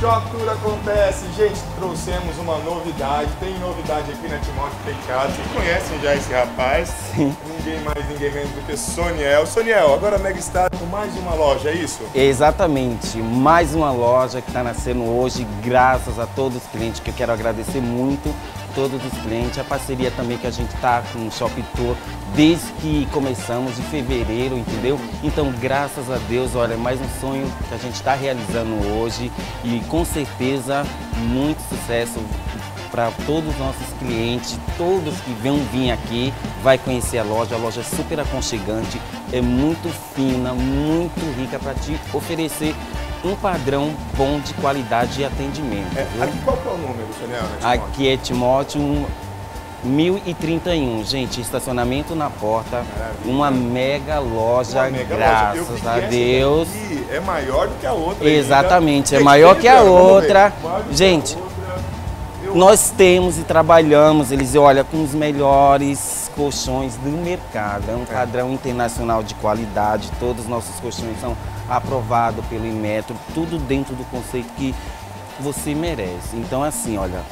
Tour acontece. Gente, trouxemos uma novidade. Tem novidade aqui na Timóteo Pecado. Vocês conhecem já esse rapaz? Sim. Ninguém mais, ninguém menos do que Soniel. Soniel, agora Megastar com mais uma loja, é isso? Exatamente. Mais uma loja que está nascendo hoje, graças a todos os clientes, que eu quero agradecer muito todos os clientes, a parceria também que a gente está com o Shopping Tour desde que começamos em fevereiro, entendeu? Então, graças a Deus, olha, mais um sonho que a gente está realizando hoje e com certeza muito sucesso para todos os nossos clientes, todos que vão vir aqui, vai conhecer a loja. A loja é super aconchegante, é muito fina, muito rica para te oferecer um padrão bom de qualidade e atendimento. É, aqui qual que é o número, Soniel? Aqui é Timóteo 1031, gente, estacionamento na porta, Maravilha. uma mega loja, uma mega graças loja. a Deus. é maior do que a outra. Exatamente, ainda. é maior que a outra. Gente, nós temos e trabalhamos, eles olha, com os melhores colchões do mercado. É um é. padrão internacional de qualidade. Todos os nossos colchões são aprovados pelo Inmetro, tudo dentro do conceito que você merece. Então, assim, olha,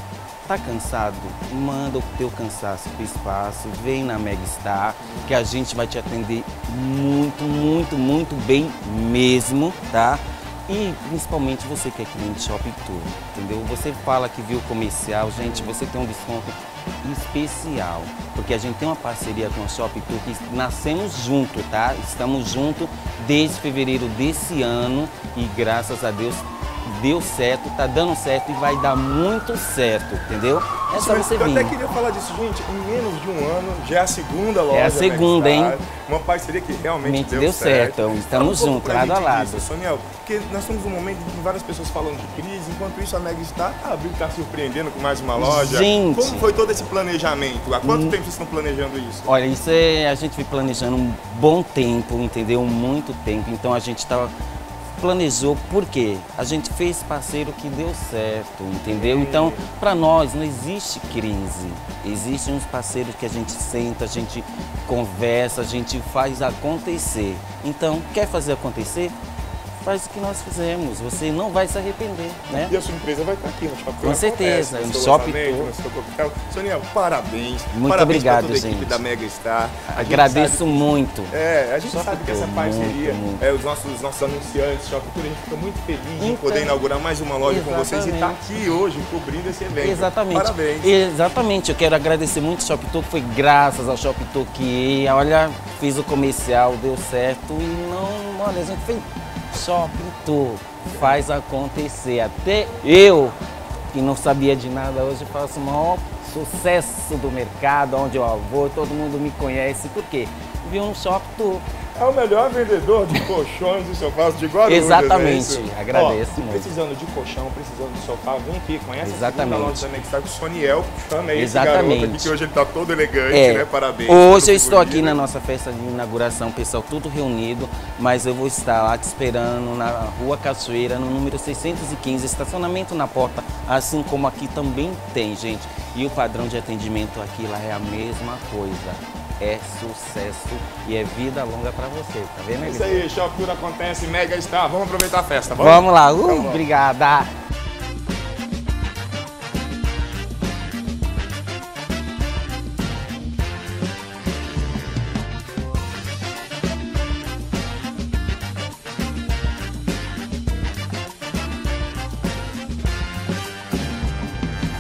tá cansado? Manda o teu cansaço pro espaço, vem na Megastar, que a gente vai te atender muito, muito, muito bem mesmo, tá? E principalmente você que é cliente Shopping Tour, entendeu? Você fala que viu o comercial, gente, você tem um desconto especial, porque a gente tem uma parceria com a Shopping Tour que nascemos junto, tá? Estamos junto desde fevereiro desse ano e graças a Deus deu certo, tá dando certo e vai dar muito certo, entendeu? É só você vir. Eu até queria falar disso, gente, em menos de um ano, já é a segunda loja. É a segunda, hein? Uma parceria que realmente deu, deu certo. certo. Estamos um juntos, lado a lado. Disso, Soniel, porque nós estamos num momento em que várias pessoas falando de crise, enquanto isso a Mega está abriu, está surpreendendo com mais uma loja. Gente! Como foi todo esse planejamento? Há quanto hum, tempo vocês estão planejando isso? Olha, isso é, a gente vem planejando um bom tempo, entendeu? Muito tempo. Então a gente estava planejou porque a gente fez parceiro que deu certo, entendeu? Então, para nós não existe crise. Existem uns parceiros que a gente senta, a gente conversa, a gente faz acontecer. Então, quer fazer acontecer? Faz o que nós fizemos, você não vai se arrepender, né? E a sua empresa vai estar aqui no Shopping Com certeza, no Shopping Tour. Soniel, parabéns. Muito parabéns obrigado, toda a gente. equipe da Mega Star. Agradeço muito. É, a gente Shopping sabe que essa parceria, muito, muito. É, os, nossos, os nossos anunciantes, Shopping Tour, a gente fica muito feliz então, de poder inaugurar mais uma loja exatamente. com vocês e estar aqui hoje cobrindo esse evento. Exatamente. Parabéns. Exatamente, eu quero agradecer muito ao Shopping Tour, foi graças ao Shopping Tour que, olha, fiz o comercial, deu certo e não, olha, a gente fez Shopping Tour faz acontecer. Até eu, que não sabia de nada hoje, faço o maior sucesso do mercado, onde eu vou, todo mundo me conhece. Por quê? Vi um Shopping Tour é o melhor vendedor de colchões e sofás de Guarulhos. Exatamente, é agradeço Ó, muito. Precisando de colchão, precisando de sofá, vem aqui, conhece Exatamente. a loja também que está com o Soniel, esse Exatamente. aqui, que hoje ele está todo elegante, é. né? Parabéns. Hoje eu estou aqui na nossa festa de inauguração, pessoal tudo reunido, mas eu vou estar lá te esperando na Rua Cachoeira, no número 615, estacionamento na porta, assim como aqui também tem, gente. E o padrão de atendimento aqui lá é a mesma coisa é sucesso e é vida longa para você, tá vendo? Isso aí, Shop Tour acontece, Mega Star, vamos aproveitar a festa, vamos? Vamos lá, uh, então, obrigada!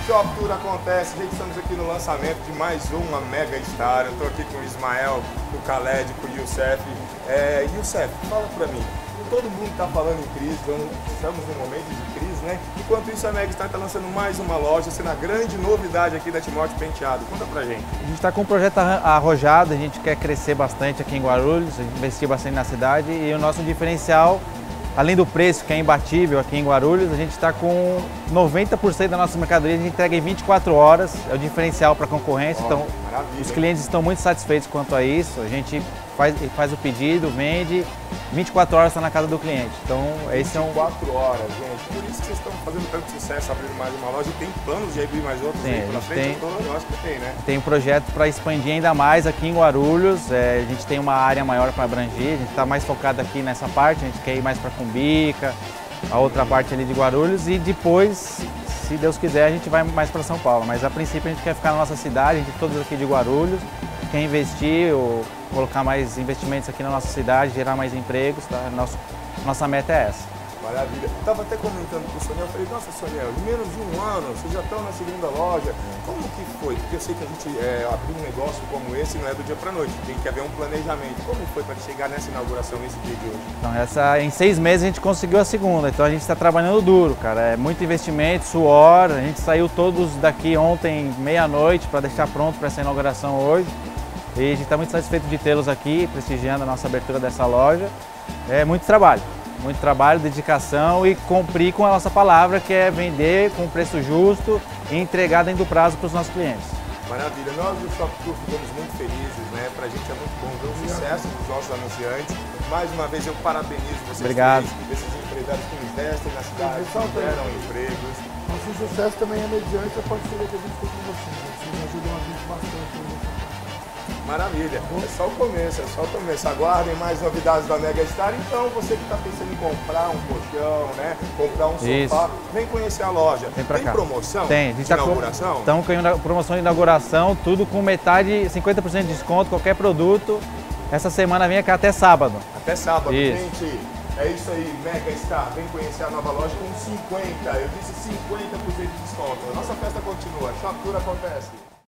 Shop Tour acontece, gente, estamos aqui no lançamento de mais uma Mega Star. Eu estou aqui com o Ismael, com o Khaled, com o Youssef. É, Youssef, fala para mim, todo mundo está falando em crise, estamos num momento de crise, né? Enquanto isso, a Mega Star está lançando mais uma loja, sendo a grande novidade aqui da Timóteo Penteado. Conta pra gente. A gente está com um projeto arrojado, a gente quer crescer bastante aqui em Guarulhos, investir bastante na cidade e o nosso diferencial Além do preço, que é imbatível aqui em Guarulhos, a gente está com 90% da nossa mercadoria, a gente entrega em 24 horas, é o diferencial para a concorrência. Oh, os clientes estão muito satisfeitos quanto a isso. A gente faz, faz o pedido, vende, 24 horas está na casa do cliente. Então, esse é um. 24 horas, gente. Por isso que vocês estão fazendo tanto sucesso abrindo mais uma loja e tem planos de abrir mais outras tem, aí pela frente? Tem, eu acho que tem, né? Tem um projeto para expandir ainda mais aqui em Guarulhos. É, a gente tem uma área maior para abranger, a gente está mais focado aqui nessa parte, a gente quer ir mais para Cumbica, a outra parte ali de Guarulhos e depois, se Deus quiser, a gente vai mais para São Paulo. Mas a princípio a gente quer ficar na nossa cidade, a gente todos aqui de Guarulhos, quer investir ou colocar mais investimentos aqui na nossa cidade, gerar mais empregos, tá? Nosso, nossa meta é essa. Maravilha. Estava até comentando com o Soniel, eu falei, nossa Soniel, em menos de um ano, vocês já estão na segunda loja. Como que foi? Porque eu sei que a gente é, abrir um negócio como esse não é do dia para noite, tem que haver um planejamento. Como foi para chegar nessa inauguração, nesse dia de hoje? Então, essa, em seis meses a gente conseguiu a segunda, então a gente está trabalhando duro, cara. É muito investimento, suor, a gente saiu todos daqui ontem, meia-noite, para deixar pronto para essa inauguração hoje. E a gente está muito satisfeito de tê-los aqui, prestigiando a nossa abertura dessa loja. É muito trabalho muito trabalho, dedicação e cumprir com a nossa palavra, que é vender com preço justo e entregar dentro do prazo para os nossos clientes. Maravilha, nós do Shop Tour ficamos muito felizes, né? Para a gente é muito bom ver o sucesso dos nossos anunciantes. Mais uma vez eu parabenizo vocês Obrigado. três, esses empresários que investem na cidade, que geram empregos. Nosso sucesso também é mediante a parceria que a gente tem com vocês. Vocês ajudam a gente bastante. Maravilha, é só o começo, é só o começo. Aguardem mais novidades da Mega Star. Então, você que está pensando em comprar um colchão, né? Comprar um Isso. sofá, vem conhecer a loja. Vem pra Tem cá. promoção? Tem, a gente de tá inauguração? Com, estamos com promoção de inauguração, tudo com metade, 50% de desconto, qualquer produto. Essa semana vem cá até sábado. Até sábado, Isso. gente. É isso aí, Mega Star. Vem conhecer a nova loja com 50%. Eu disse 50% de desconto. Nossa festa continua. Tour acontece.